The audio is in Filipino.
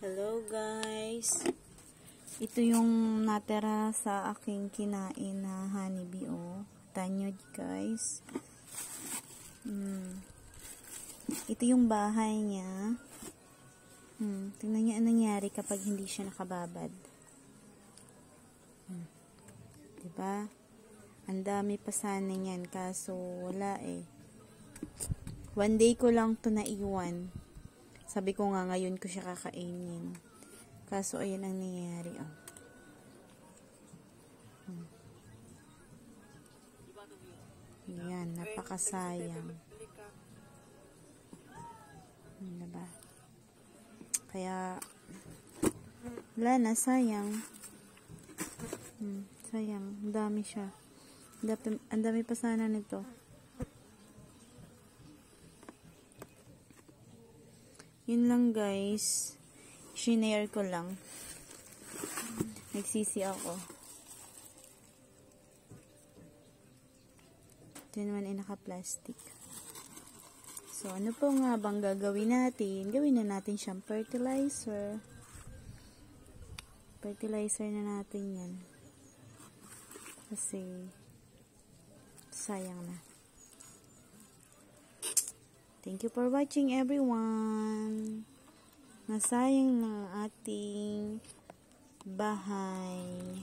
Hello guys. Ito yung natira sa aking kinain na honeybee oh. Tanyo guys. Hmm. Ito yung bahay niya. Hmm. Tingnan niyo anong nangyari kapag hindi siya nakababad. Hmm. Diba? Ang dami pa sana niyan kaso wala eh. One day ko lang to naiwan. Sabi ko nga ngayon ko siya kakainin. Kaso ayan ang nangyayari. Oh. Hmm. Yan, napakasayang. Hmm, diba? Kaya, wala na, sayang. Hmm, sayang. Ang dami siya. Ang dami pa sana nito. Yun lang guys. Shinare ko lang. Nagsisi ako. Ito naman ay naka-plastic. So, ano po nga bang gagawin natin? Gawin na natin siyang fertilizer. Fertilizer na natin yan. Kasi, sayang na. Thank you for watching everyone. Nasayang ng ating bahay.